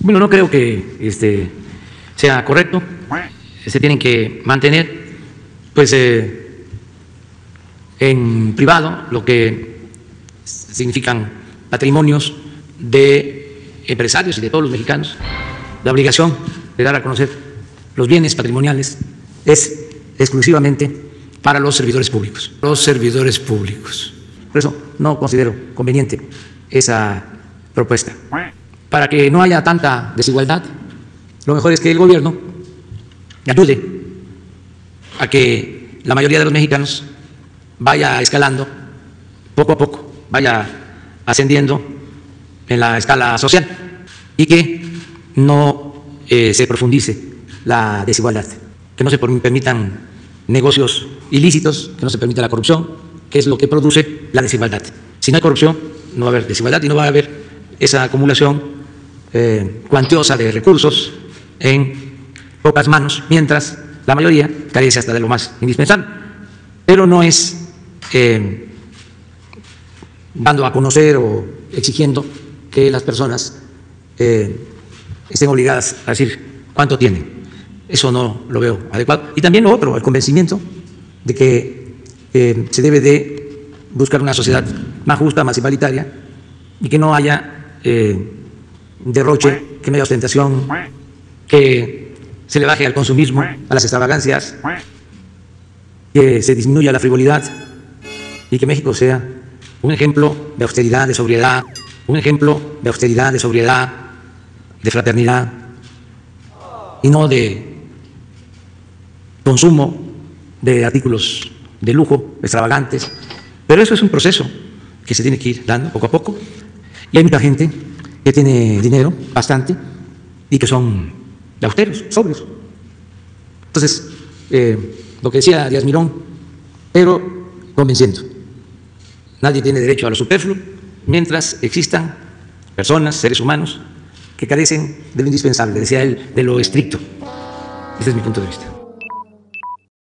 Bueno, no creo que este, sea correcto. Se tienen que mantener, pues, eh, en privado lo que significan patrimonios de empresarios y de todos los mexicanos. La obligación de dar a conocer los bienes patrimoniales es exclusivamente para los servidores públicos. Los servidores públicos. Por eso no considero conveniente esa propuesta. Para que no haya tanta desigualdad, lo mejor es que el gobierno ayude a que la mayoría de los mexicanos vaya escalando poco a poco, vaya ascendiendo en la escala social y que no eh, se profundice la desigualdad, que no se permitan negocios ilícitos, que no se permita la corrupción, que es lo que produce la desigualdad. Si no hay corrupción, no va a haber desigualdad y no va a haber esa acumulación eh, cuantiosa de recursos en pocas manos, mientras la mayoría carece hasta de lo más indispensable. Pero no es eh, dando a conocer o exigiendo que las personas eh, estén obligadas a decir cuánto tienen. Eso no lo veo adecuado. Y también lo otro, el convencimiento de que se debe de buscar una sociedad más justa, más igualitaria y que no haya derroche, que no haya ostentación, que se le baje al consumismo, a las extravagancias, que se disminuya la frivolidad y que México sea un ejemplo de austeridad, de sobriedad, un ejemplo de austeridad, de sobriedad, de fraternidad y no de consumo de artículos de lujo, extravagantes. Pero eso es un proceso que se tiene que ir dando poco a poco. Y hay mucha gente que tiene dinero, bastante, y que son austeros, sobrios. Entonces, eh, lo que decía Díaz Mirón, pero convenciendo. Nadie tiene derecho a lo superfluo mientras existan personas, seres humanos, que carecen de lo indispensable, decía él, de lo estricto. Ese es mi punto de vista.